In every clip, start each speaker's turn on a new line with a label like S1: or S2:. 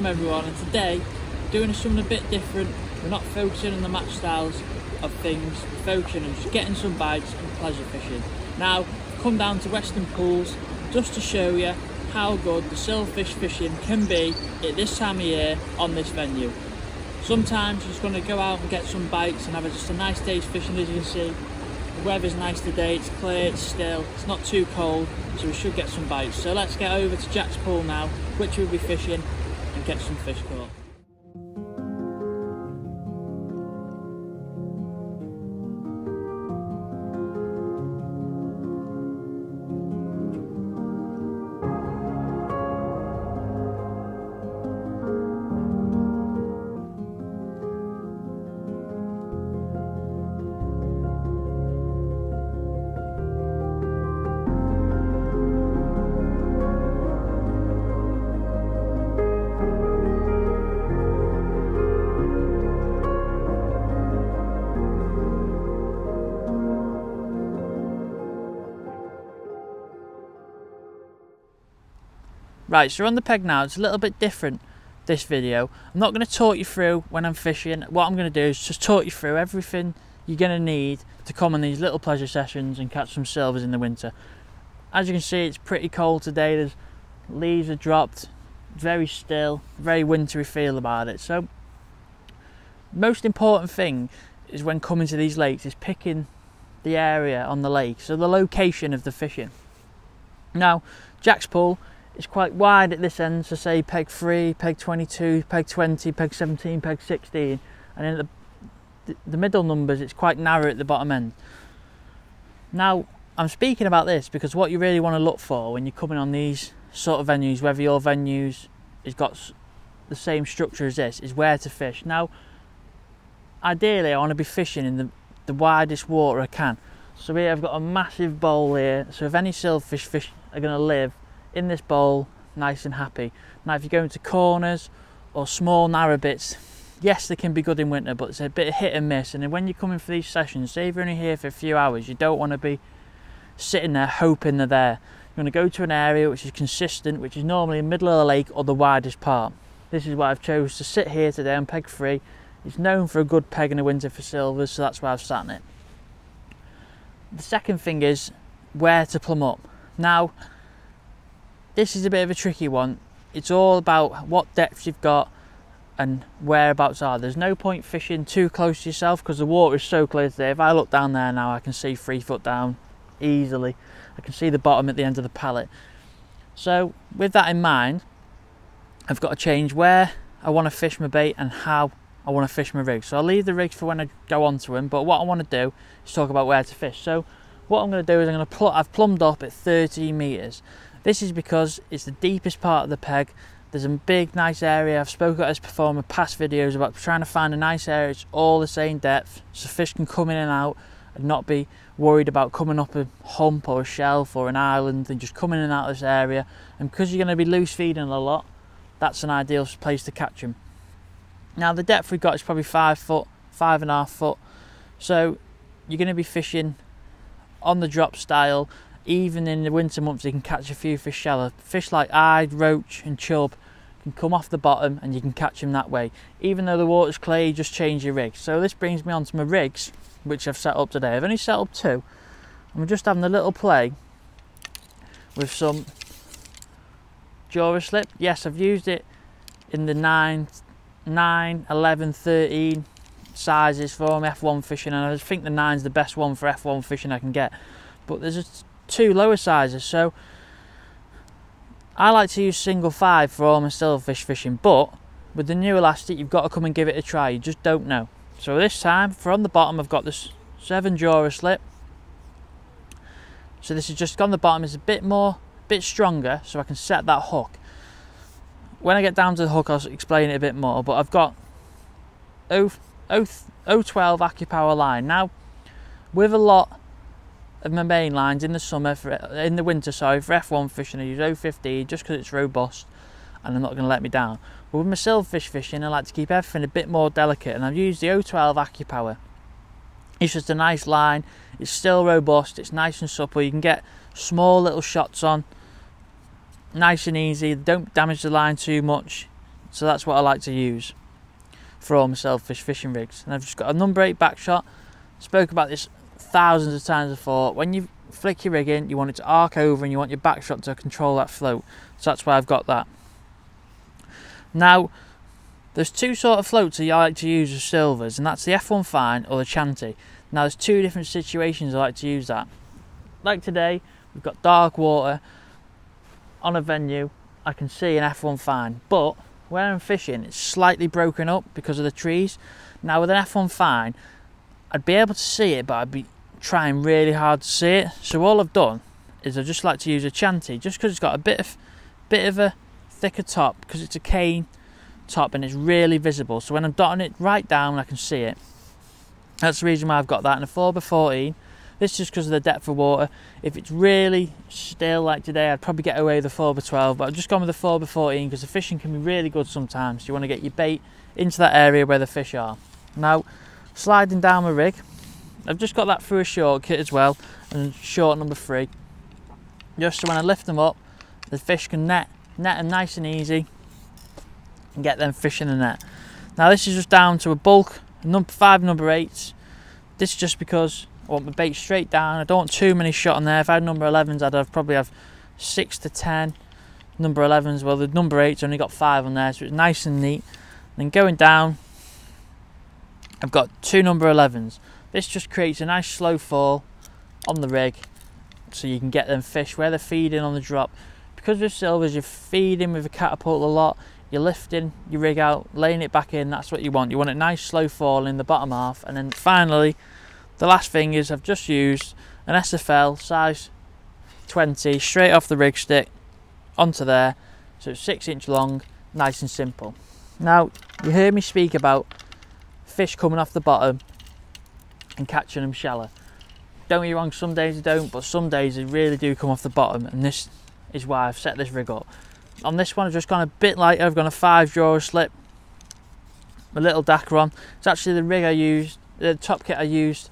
S1: Welcome everyone and today doing something a bit different. We're not focusing on the match styles of things, we're focusing on just getting some bites and pleasure fishing. Now come down to Weston Pools just to show you how good the silverfish fishing can be at this time of year on this venue. Sometimes you're just going to go out and get some bites and have just a nice day's fishing as you can see. The weather's nice today, it's clear, it's still, it's not too cold, so we should get some bites. So let's get over to Jack's Pool now, which we'll be fishing, and get some fish caught. Right, so we're on the peg now. It's a little bit different this video. I'm not going to talk you through when I'm fishing. What I'm going to do is just talk you through everything you're going to need to come on these little pleasure sessions and catch some silvers in the winter. As you can see, it's pretty cold today. There's leaves are dropped, very still, very wintry feel about it. So, most important thing is when coming to these lakes is picking the area on the lake, so the location of the fishing. Now, Jack's Pool it's quite wide at this end, so say peg 3, peg 22, peg 20, peg 17, peg 16, and in the, the middle numbers it's quite narrow at the bottom end. Now, I'm speaking about this because what you really want to look for when you're coming on these sort of venues, whether your venues has got the same structure as this, is where to fish. Now, ideally I want to be fishing in the, the widest water I can. So here I've got a massive bowl here, so if any silverfish fish are going to live in this bowl nice and happy. Now if you go into corners or small narrow bits, yes they can be good in winter but it's a bit of hit and miss and when you're coming for these sessions, say if you're only here for a few hours, you don't want to be sitting there hoping they're there. You want to go to an area which is consistent, which is normally the middle of the lake or the widest part. This is why I've chose to sit here today on peg 3. It's known for a good peg in the winter for silvers, so that's why I've sat in it. The second thing is where to plumb up. Now, this is a bit of a tricky one. It's all about what depth you've got and whereabouts are. There's no point fishing too close to yourself because the water is so clear today. If I look down there now, I can see three foot down easily. I can see the bottom at the end of the pallet. So with that in mind, I've got to change where I want to fish my bait and how I want to fish my rig. So I'll leave the rigs for when I go onto them, but what I want to do is talk about where to fish. So what I'm going to do is I'm going to pl I've plumbed up at 30 meters. This is because it's the deepest part of the peg. There's a big nice area. I've spoken about this before in past videos about trying to find a nice area. It's all the same depth so fish can come in and out and not be worried about coming up a hump or a shelf or an island and just coming in and out of this area. And because you're going to be loose feeding a lot, that's an ideal place to catch them. Now the depth we've got is probably five foot, five and a half foot. So you're going to be fishing on the drop style even in the winter months you can catch a few fish shallow. Fish like ide, roach and chub can come off the bottom and you can catch them that way. Even though the water's clear, you just change your rig. So this brings me on to my rigs, which I've set up today. I've only set up two. I'm just having a little play with some Dura-Slip. Yes, I've used it in the 9, 9, 11, 13 sizes for F1 fishing and I think the 9's the best one for F1 fishing I can get. But there's just two lower sizes. So I like to use single five for all my silverfish fishing, but with the new elastic, you've got to come and give it a try. You just don't know. So this time, from the bottom, I've got this seven Dura-Slip. So this is just on the bottom is a bit more, bit stronger, so I can set that hook. When I get down to the hook, I'll explain it a bit more. But I've got O, o, O12 AccuPower line. Now, with a lot of my main lines in the summer, for, in the winter, sorry, for F1 fishing, I use 015 just because it's robust and they're not going to let me down. But with my silverfish fishing, I like to keep everything a bit more delicate and I've used the O12 AccuPower. It's just a nice line, it's still robust, it's nice and supple, you can get small little shots on, nice and easy, don't damage the line too much. So that's what I like to use for all my sailfish fishing rigs. And I've just got a number eight back shot. Spoke about this thousands of times before. When you flick your rig in, you want it to arc over and you want your back shot to control that float. So that's why I've got that. Now, there's two sort of floats that I like to use with silvers, and that's the F1 Fine or the Chanty. Now, there's two different situations I like to use that. Like today, we've got dark water on a venue. I can see an F1 Fine, but where I'm fishing, it's slightly broken up because of the trees. Now, with an F1 Fine, I'd be able to see it, but I'd be trying really hard to see it. So all I've done is I just like to use a Chanty, just because it's got a bit of, bit of a thicker top, because it's a cane top and it's really visible. So when I'm dotting it right down, I can see it. That's the reason why I've got that. in a 4x14, this is just because of the depth of water. If it's really still like today, I'd probably get away with the 4x12, but I've just gone with the 4x14 because the fishing can be really good sometimes. You want to get your bait into that area where the fish are. Now, sliding down my rig, I've just got that through a short kit as well, and short number three. Just so when I lift them up, the fish can net, net them nice and easy and get them fish in the net. Now this is just down to a bulk, number five, number eight. This is just because I want my bait straight down. I don't want too many shot on there. If I had number 11s, I'd have probably have six to 10 number 11s. Well, the number eight's only got five on there, so it's nice and neat. And then going down, I've got two number 11s. This just creates a nice slow fall on the rig so you can get them fish where they're feeding on the drop. Because with silvers, you're feeding with a catapult a lot, you're lifting your rig out, laying it back in, that's what you want. You want a nice slow fall in the bottom half. And then finally, the last thing is I've just used an SFL size 20 straight off the rig stick onto there. So it's six inch long, nice and simple. Now, you hear me speak about fish coming off the bottom and catching them shallow. Don't get me wrong, some days they don't, but some days they really do come off the bottom, and this is why I've set this rig up. On this one I've just gone a bit lighter I've gone a five Dura-Slip a little Dacron it's actually the rig I used the top kit I used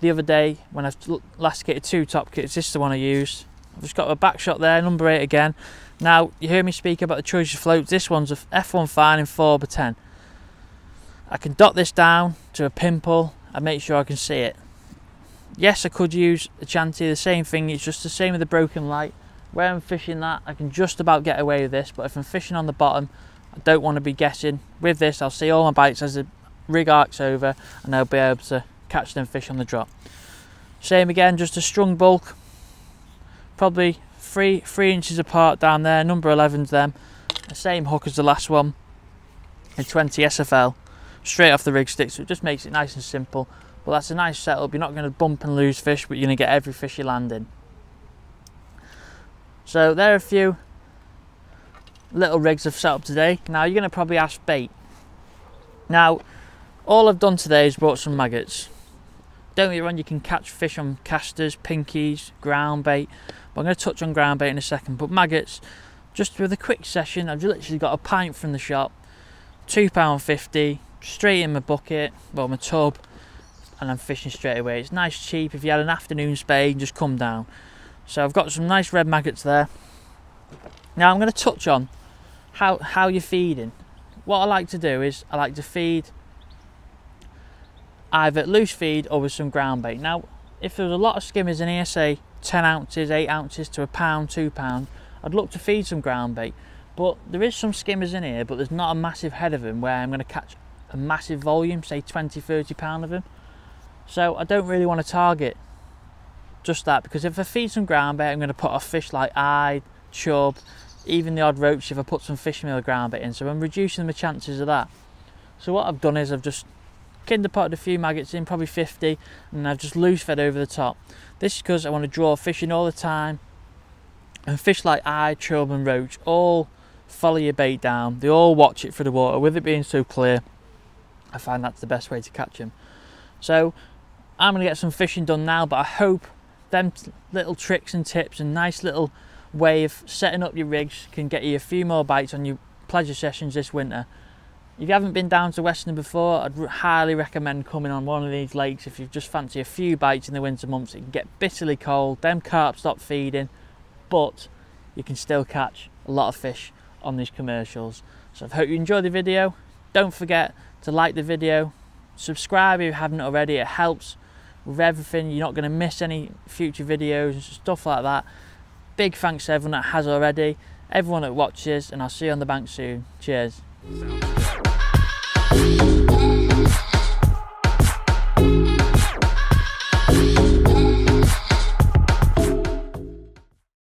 S1: the other day when I last kitted two top kits this is the one I used. I've just got a back shot there number 8 again. Now you hear me speak about the choice of floats this one's a F1 fine in 4 by 10 I can dot this down to a pimple and make sure I can see it yes I could use a chanty the same thing it's just the same with the broken light where I'm fishing that, I can just about get away with this, but if I'm fishing on the bottom, I don't want to be guessing. With this, I'll see all my bites as the rig arcs over, and I'll be able to catch them fish on the drop. Same again, just a strung bulk, probably three three inches apart down there. Number 11's them, the same hook as the last one, a 20 SFL, straight off the rig stick. So it just makes it nice and simple. But that's a nice setup. You're not going to bump and lose fish, but you're going to get every fish you land in. So there are a few little rigs I've set up today. Now you're going to probably ask bait. Now all I've done today is brought some maggots. Don't get me wrong, you can catch fish on casters, pinkies, ground bait. But I'm going to touch on ground bait in a second. But maggots, just with a quick session, I've literally got a pint from the shop, £2.50, straight in my bucket, well my tub, and I'm fishing straight away. It's nice cheap if you had an afternoon spade, just come down. So I've got some nice red maggots there. Now I'm going to touch on how, how you're feeding. What I like to do is I like to feed either loose feed or with some ground bait. Now if there's a lot of skimmers in here, say 10 ounces, 8 ounces to a pound, 2 pound, I'd look to feed some ground bait. But there is some skimmers in here, but there's not a massive head of them where I'm going to catch a massive volume, say 20, 30 pound of them. So I don't really want to target just that because if I feed some ground bait I'm going to put off fish like ide, chub, even the odd roach if I put some fish meal ground bait in so I'm reducing the chances of that. So what I've done is I've just kinder potted a few maggots in, probably 50 and I've just loose fed over the top. This is because I want to draw fish in all the time and fish like ide, chub and roach all follow your bait down. They all watch it for the water with it being so clear. I find that's the best way to catch them. So I'm going to get some fishing done now but I hope them little tricks and tips and nice little way of setting up your rigs can get you a few more bites on your pleasure sessions this winter. If you haven't been down to Weston before, I'd highly recommend coming on one of these lakes if you just fancy a few bites in the winter months. It can get bitterly cold, them carp stop feeding, but you can still catch a lot of fish on these commercials. So I hope you enjoy the video. Don't forget to like the video, subscribe if you haven't already, it helps with everything. You're not going to miss any future videos and stuff like that. Big thanks to everyone that has already, everyone that watches, and I'll see you on the bank soon. Cheers.